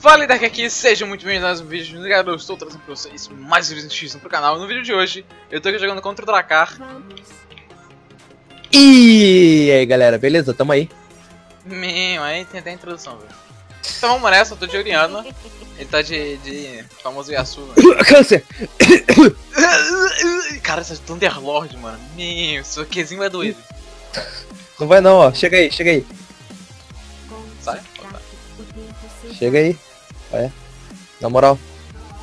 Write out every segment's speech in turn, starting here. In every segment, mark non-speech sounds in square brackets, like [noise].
Fala Dark aqui, sejam muito bem-vindos a mais um vídeo no Eu estou trazendo para vocês mais um vídeo X no canal. No vídeo de hoje, eu estou aqui jogando contra o Dracar. E aí galera, beleza? Tamo aí. Meu, aí tem até a introdução, velho. Então vamos nessa, eu tô de Oriana. Ele tá de, de famoso Yasuo. Né? [coughs] Câncer! [coughs] Cara, essa é Thunderlord, mano. Meu, seu Qzinho é doido. Não vai não, ó. Chega aí, chega aí. Sai? Chega aí. Olha. Na moral.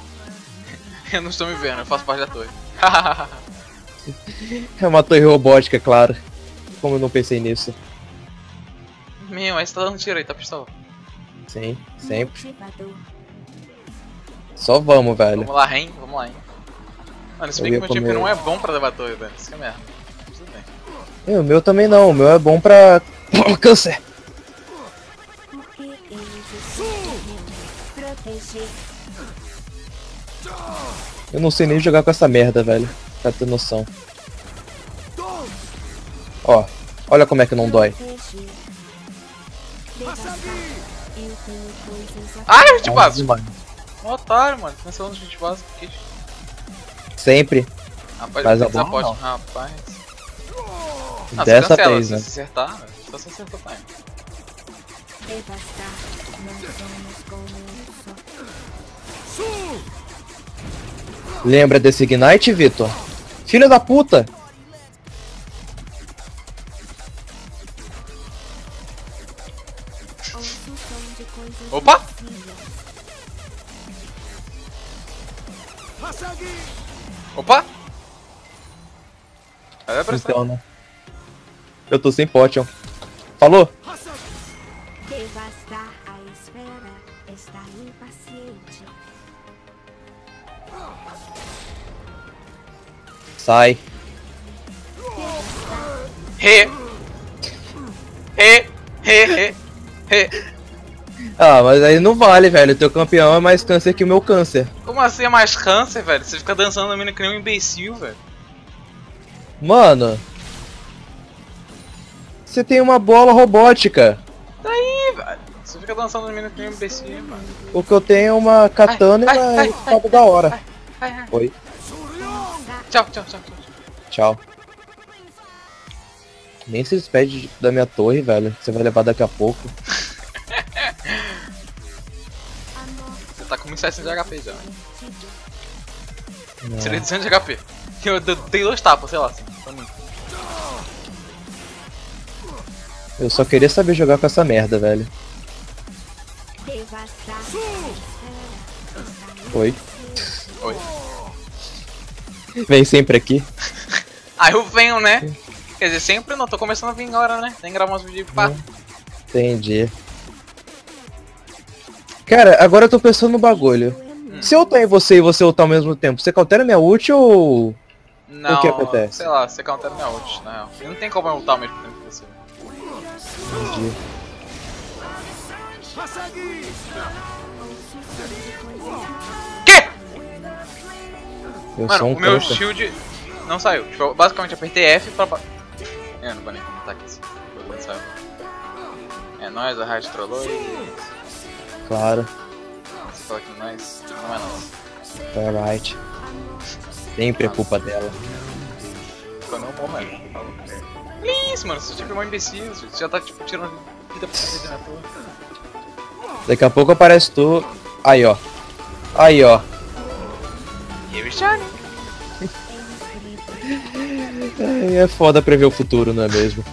[laughs] eu não estou me vendo, eu faço parte da torre. [laughs] é uma torre robótica, claro. Como eu não pensei nisso. Meu, aí você tá dando tiro aí, tá pistola. Sim, sempre. Só vamos, velho. Vamos lá, Ren, vamos lá, hein. Mano, se bem que meu time não é bom pra levar torre, velho. Isso que é merda. Tudo bem. E, o meu também não, o meu é bom pra... câncer! Eu não sei nem jogar com essa merda, velho. Pra ter noção. Ó, olha como é que não dói. Ai, hit básico! Um otário, mano. Cancelando os hit básicos aqui. Sempre. Rapaz, Mas é bom, pode. Rapaz. Ah, Dessa cancela, vez, se né? Se acertar, velho. Só se acertar também. Lembra desse Ignite, Vitor? Filho da puta! Opa! Opa! Vai prestar. Então, né? Eu tô sem potion. Falou? Devastar a esfera está impaciente. Sai. Re! Re! Re! Re! Re! Ah, mas aí não vale, velho. Teu campeão é mais câncer que o meu câncer. Como assim é mais câncer, velho? Você fica dançando na mina que nem um imbecil, velho. Mano. Você tem uma bola robótica. Daí, velho. Você fica dançando na mina que nem um imbecil, mano. O que eu tenho é uma katana Ai, ai, e uma ai, espada da hora. Ai, ai. Oi. Tchau, tchau, tchau, tchau. Tchau. Nem se despede da minha torre, velho. Você vai levar daqui a pouco. [laughs] tá com 1700 de HP já. né? Não. Tirei 200 de HP. Eu, eu dei dois tapas, sei lá. Assim, pra mim. Eu só queria saber jogar com essa merda, velho. Oi. Oi. Vem sempre aqui. [laughs] Aí eu venho, né? Quer dizer, sempre não, tô começando a vir agora, né? Tem que gravar uns vídeos pá. Entendi. Cara, agora eu tô pensando no bagulho. Se eu ultar em você e você ultar ao mesmo tempo, você cautela minha ult ou... Não, O que acontece? sei lá, você countera minha ult, na real. Não tem como eu ultar ao mesmo tempo que você. Entendi. Quê? Eu Mano, sou um o meu câncer. shield não saiu. Tipo, eu basicamente apertei F pra... É, não vou nem comentar aqui. assim. Não saiu. É nóis, a rádio trollou e... Claro. Você fala que nós... Não é nóis. Tá right. Sempre é culpa dela. Eu morro, mano. Isso, mano? Você tipo é um imbecil. Você já tá, tipo, tirando vida pra cacete na tua. Daqui a pouco aparece tu. Aí, ó. Aí, ó. Já, né? Ai, É foda prever o futuro, não é mesmo?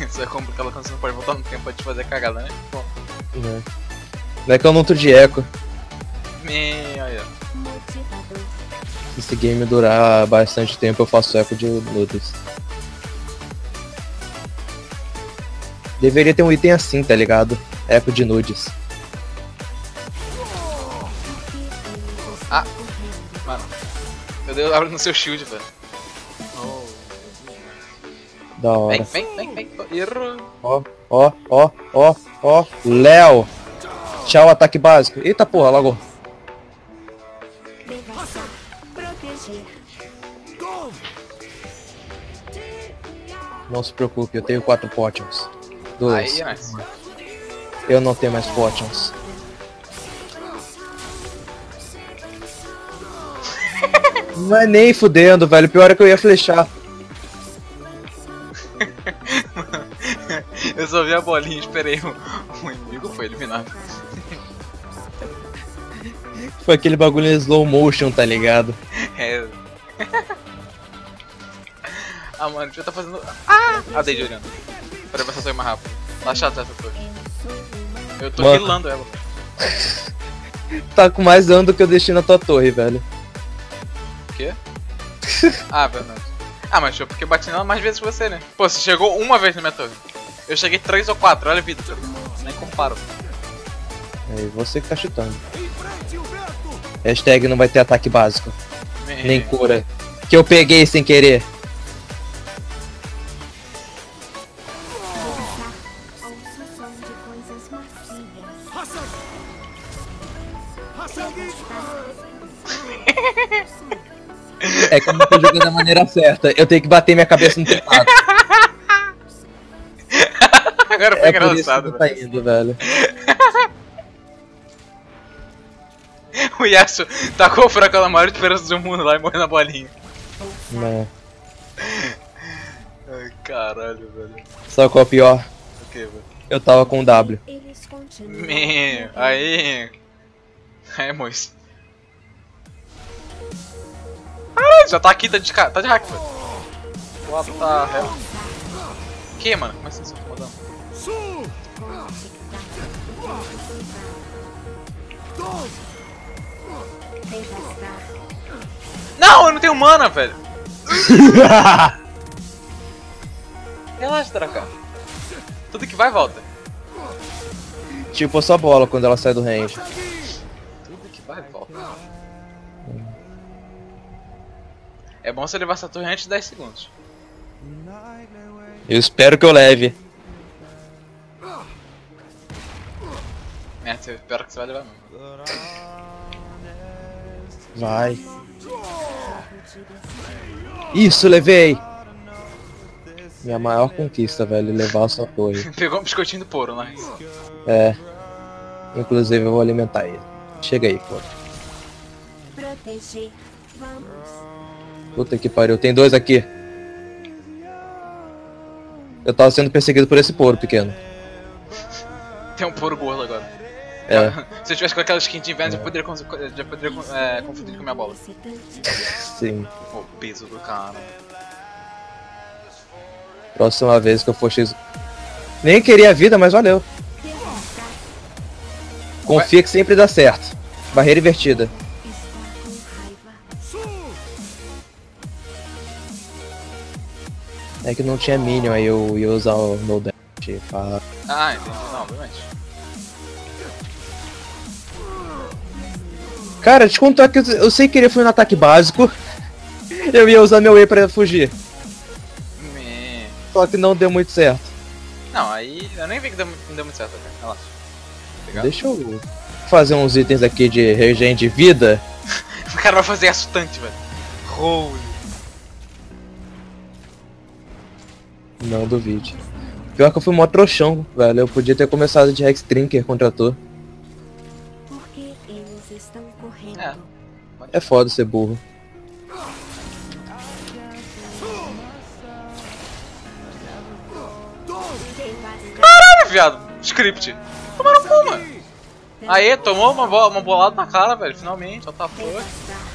Isso é complicado quando você não pode voltar no tempo pra te fazer cagada, né? Bom, Não é que eu não tô de eco. olha. motivador. Se esse game durar bastante tempo, eu faço eco de nudes. Deveria ter um item assim, tá ligado? Eco de nudes. Ah, mano. Meu Deus, abre no seu shield, velho. Da hora. Vem, vem, vem, vem. Ó, ó, ó, ó, ó. Léo. Tchau, ataque básico. Eita porra. Proteger. Não se preocupe, eu tenho quatro potions. Dois. Aí, nice. Eu não tenho mais potions. [laughs] Não é nem fudendo, velho. Pior é que eu ia flechar. [laughs] Eu só vi a bolinha e esperei o, o inimigo foi eliminado. Foi aquele bagulho em slow motion, tá ligado? É. ah, mano, já tá fazendo. Ah! A Deide olhando. Pra ver se eu mais rápido. Tá chato essa torre. Eu tô Mano. ela. [laughs] Tá com mais dano do que eu deixei na tua torre, velho. O quê? ah, verdade. Ah, mas foi porque eu bati nela mais vezes que você, né? Pô, você chegou uma vez na minha torre. Eu cheguei três ou quatro, olha vida. Nem comparo. É você que tá chutando. Hashtag não vai ter ataque básico. Me- Nem cura. Que eu peguei sem querer. Maneira certa. Eu tenho que bater minha cabeça no teclado. [laughs] Agora foi É por isso que engraçado, tá indo, velho. [laughs] O Yasuo tacou o furacão na maior esperança do mundo lá e morreu na bolinha. Não. [laughs] Ai, caralho, velho. Sabe qual é o pior? O que, velho? Eu tava com o W. Eles continuam. Me... Aí... Aí, moço. Caralho, já tá aqui, tá de, tá de hack, velho. What the hell? Que, mano? Como assim você tá incomodando? Não, eu não tenho mana, velho. [laughs] Relaxa, Dracar. Tudo que vai, volta. tipo a sua bola quando ela sai do range. É bom você levar essa torre antes de 10 segundos. Eu espero que eu leve. Merda, eu espero que você vai levar mesmo. Vai. Isso, levei! Minha maior conquista, velho, levar a sua torre. [laughs] Pegou um biscoitinho do poro, nice. É. Inclusive eu vou alimentar ele. Chega aí, pô. Proteger. Vamos. Puta que pariu, tem dois aqui. Eu tava sendo perseguido por esse poro pequeno. Tem um poro gordo agora. É, [laughs] Se eu tivesse com aquela skin de inverno, eu poderia, cons- já poderia é, confundir com a minha bola. Sim. O peso do cara. Próxima vez que eu for X. Nem queria a vida, mas valeu. Confia que sempre dá certo. Barreira invertida. É que não tinha minion, aí eu ia usar o no dash. Pá. Ah, entendi. Não, obviamente. Cara, te contar que eu- eu sei que ele foi no ataque básico. [laughs] Eu ia usar meu E pra fugir. Me... Só que não deu muito certo. Não, aí eu nem vi que deu, não deu muito certo, cara. Relaxa. Legal. Deixa eu fazer uns itens aqui de regen de vida. [laughs] O cara vai fazer assustante, velho. Holy. Não duvide. Pior que eu fui mó trouxão, velho. Eu podia ter começado de Rex Trinker contra tu. Porque eles estão correndo. É. É foda ser burro. Caralho, viado. Script. Tomaram cu, mano. Aê, tomou uma, bo uma bolada na cara, velho. Finalmente, ó, tá. Devastar.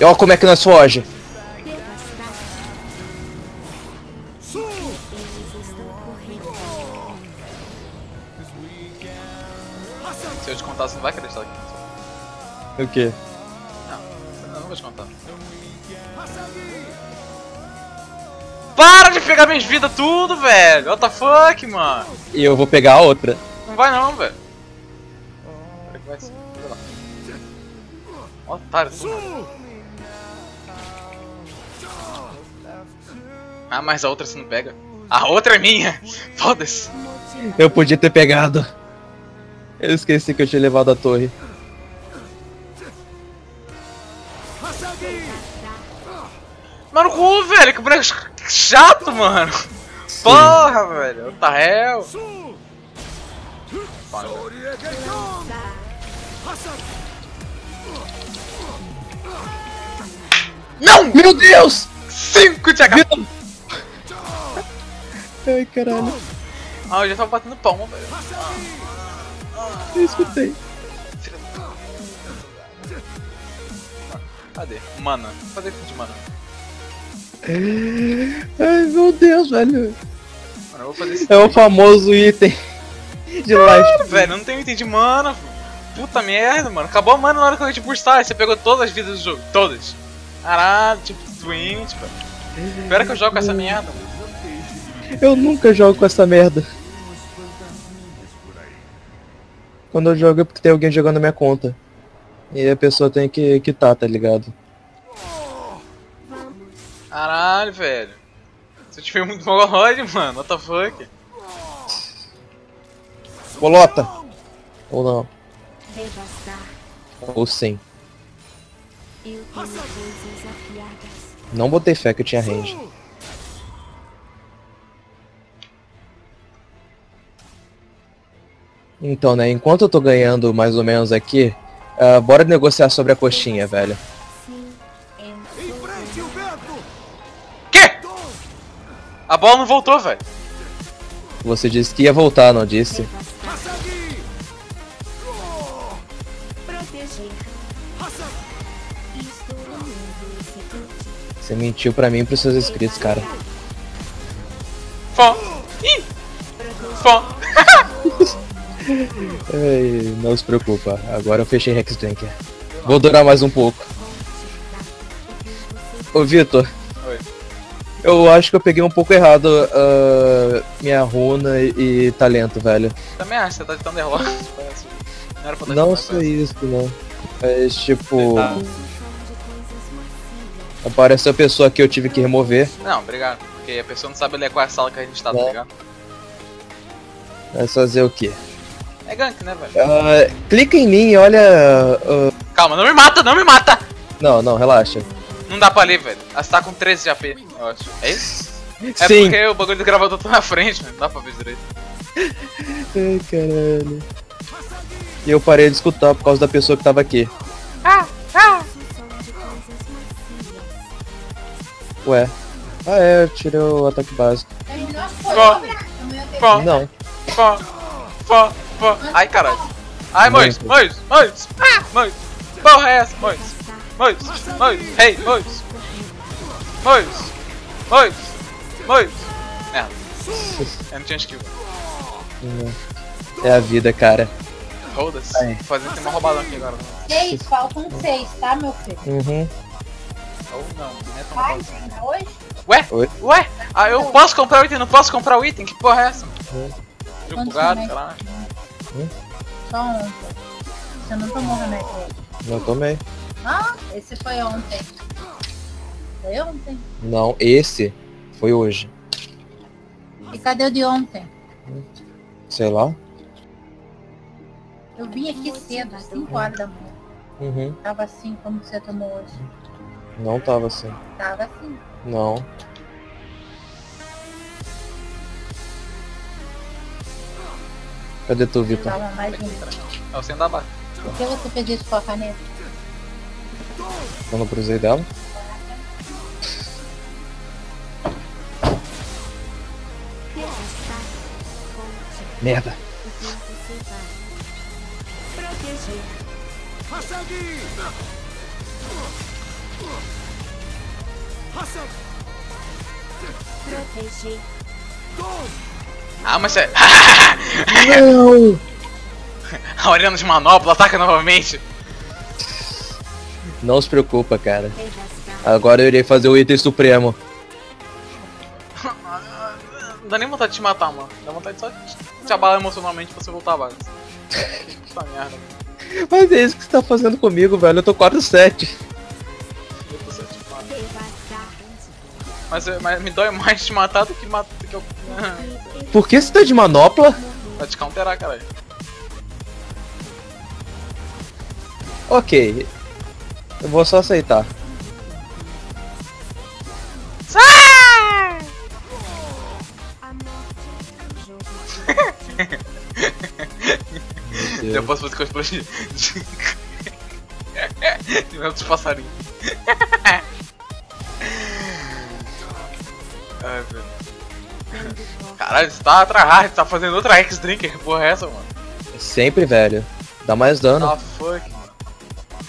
E ó como é que nós foge. Se eu te contar, você não vai acreditar aqui. O quê? Não, eu não vou te contar. Para de pegar minhas vidas tudo, velho. What the fuck, mano. E eu vou pegar a outra. Não vai não, velho. Será que vai ser? Otário, tudo. Ah, mas a outra você não pega. A outra é minha! Foda-se! Eu podia ter pegado. Eu esqueci que eu tinha levado a torre. Mano, cu, velho, que boneco chato, mano. Porra, velho. What the hell? Não! Meu Deus! 5 de HP! Ai, caralho. Ah, eu já tava batendo palma, velho. Eu escutei. Cadê? Mana. Cadê isso de mana? Ai, meu Deus, velho. Mano, eu vou fazer isso. É o famoso item de life. Velho, não tem item de mana. Puta merda, mano. Acabou a mana na hora que eu te burstar. Você pegou todas as vidas do jogo. Todas. Caralho, tipo, Twins, velho. Espera que eu jogo com essa merda, mano. Eu nunca jogo com essa merda. Quando eu jogo é porque tem alguém jogando na minha conta. E a pessoa tem que quitar, tá ligado? Caralho, velho. Você te fez muito mongoloide, [laughs] mano. What the fuck? Bolota! Ou não. Ou sim. Eu tenho coisas afiadas. Não botei fé que eu tinha range. Então, né, enquanto eu tô ganhando mais ou menos aqui, ah, bora negociar sobre a coxinha, velho. Quê? A bola não voltou, velho. Você disse que ia voltar, não disse? kit. Você mentiu pra mim e pros seus inscritos, cara. Fó. Ih. Fó. [laughs] [laughs] Ei, não se preocupa, agora eu fechei Rex Drinker. Vou durar mais um pouco. Ô Vitor, Oi. eu acho que eu peguei um pouco errado ah, minha runa e, e talento, velho. Também acho, você tá de Thunderlord. parece. Não era pra dar Não só isso, não. Mas tipo, Tá. Apareceu a pessoa que eu tive que remover. Não, obrigado. Porque a pessoa não sabe ler qual é a sala que a gente tá, tá ligado? Vai fazer o quê? É gank, né, velho? Ah, clica em mim e olha. ah, Calma, não me mata, não me mata! não, não, relaxa. Não dá pra ler, velho. Ela tá com 13 de AP, eu acho. É isso? É Sim. porque o bagulho do gravador tá na frente, né? Não dá pra ver direito. Ai, caralho. E eu parei de escutar por causa da pessoa que tava aqui. Coisas macias. Ué. Ah é, eu tirei o ataque básico. Fó, fó, Não. fó, fó, fó. Ai, caralho. Ai, Mois, Mois, Mois. Ah, Mois. Porra é essa, Mois? Mois, Mois, hey, Mois. Mois, Mois, Mois. Merda. Eu não tinha skill. É a vida, cara. Vou fazer tem uma roubadão aqui agora. Seis, faltam seis, tá, meu filho? Uhum. Ou não, não é tão Vai, ainda hoje? Ué? Oi? Ué? Ah, eu posso comprar o item, não posso comprar o item? Que porra é essa? Jogo Quantos bugado, sei lá. Só ontem. Você não tomou remédio hoje? Não tomei. Ah, esse foi ontem. Foi ontem? Não, esse foi hoje. E cadê o de ontem? Sei lá. Eu vim aqui cedo, às 5 horas da manhã. Uhum. Tava assim como você tomou hoje. Não tava assim. Tava assim. Não. Cadê tu, Vitor? Tava mais o sem da barra. Por que você isso com a caneta? Eu não cruzei dela? Merda. Proteger. Proteger. Ah, mas é. Não! [laughs] A Oriana de manopla ataca novamente. Não se preocupa, cara. Agora eu irei fazer o item supremo. Não [laughs] dá nem vontade de te matar, mano. Dá vontade só de te abalar emocionalmente pra você voltar à base. Puta merda. Mas é isso que você tá fazendo comigo, velho. Eu tô 4-7. Eu tô certo de matar. Devastar. Mas, é- mas me dói mais te matar do que matar do que eu. [laughs] Por que você tá de manopla? Tá pra te counterar, caralho. Ok. Eu vou só aceitar. Ah! Depois você ficou explodindo. de... não dos passarinhos. [laughs] Ai, velho. Caralho, você tá tryhard, você tá fazendo outra X-Drinker, que porra é essa, mano? Sempre, velho. Dá mais dano. Ah, fuck, mano.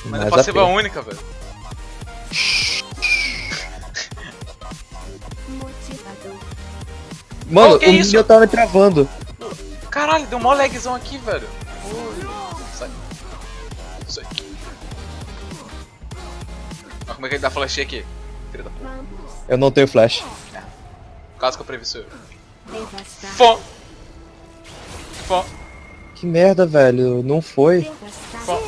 Mas é mais passiva AP. única, velho. Mano, Oh, que o isso? Minion tava travando. Caralho, deu mó lagzão aqui, velho. Sai. Sai. Olha como é que ele dá flash aqui. Eu não tenho flash. Caso que eu previ sou eu. devastar. Fó! Fó! Que merda, velho. Não foi. Fó!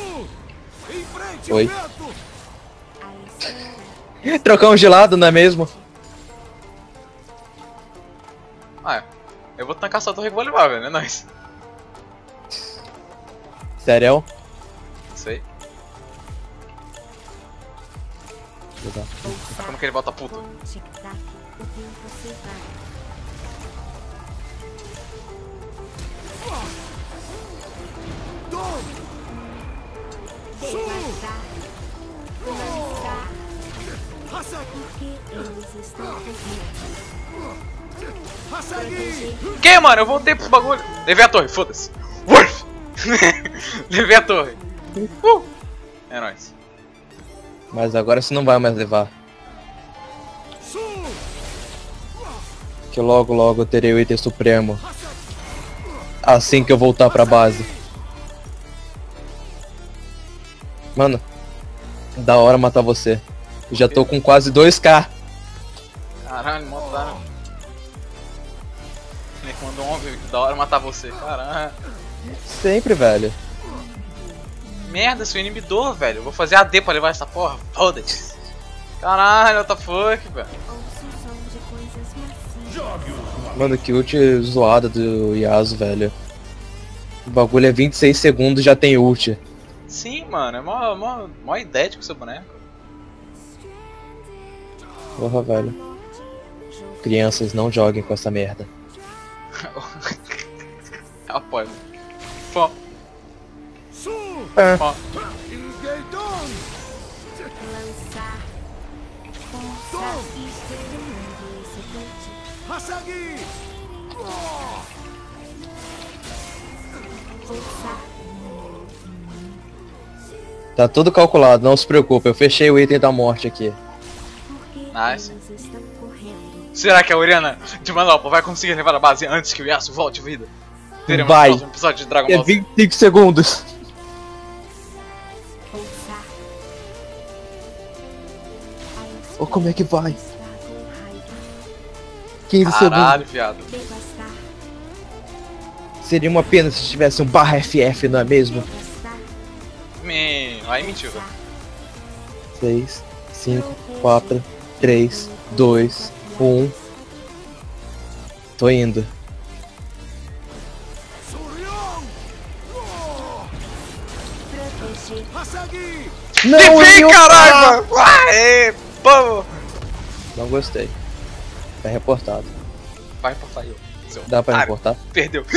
Foi. [laughs] Trocar um gelado, não é mesmo? Ah, é. Eu vou tancar essa torre que vou levar, velho. É nóis. Sério? Isso aí. Como que ele volta puto? O tempo se vai. Devastar. Lançar. Porque eles estão. Proteger. Que, mano? Eu voltei pros bagulho. Levei a torre, foda-se. Worf! [laughs] Levei a torre. Uh! É nóis. Mas agora você não vai mais levar. Que logo logo eu terei o item supremo. Assim que eu voltar pra base. Mano, da hora matar você. Eu já tô com quase 2k. Caralho, mataram. Ele mandou um da hora matar você. Caralho. Sempre, velho. Merda, seu inibidor, velho. Eu vou fazer AD pra levar essa porra. Foda-se. Caralho, what the fuck, velho. Mano, que ult zoada do Yasuo, velho. O bagulho é 26 segundos já tem ult. Sim, mano. É mó, mó, mó idético seu boneco. Porra, velho. Crianças, não joguem com essa merda. [laughs] Apoio. Fó, É. fó. Lançar. Força. Tá tudo calculado, não se preocupe. Eu fechei o item da morte aqui. Nice. eles estão correndo. Será que a Oriana de Manopa vai conseguir levar a base antes que o Yasuo volte à vida? Teremos Vai. próximo episódio de Dragon É Ball Z. 25 segundos. Força. Ô, como é que vai? Está com raiva. 15 segundos. Caralho, viado. Devastar. Seria uma pena se tivesse um barra FF, não é mesmo? Me... Aí mentiu, velho. 6, 5, 4, 3, 2, 1. Tô indo. Não, Enfim, eu- caralho! mano. Aê, pô! Não gostei. Tá reportado. Vai pra sair, seu Dá pra otário. reportar? Perdeu. [laughs]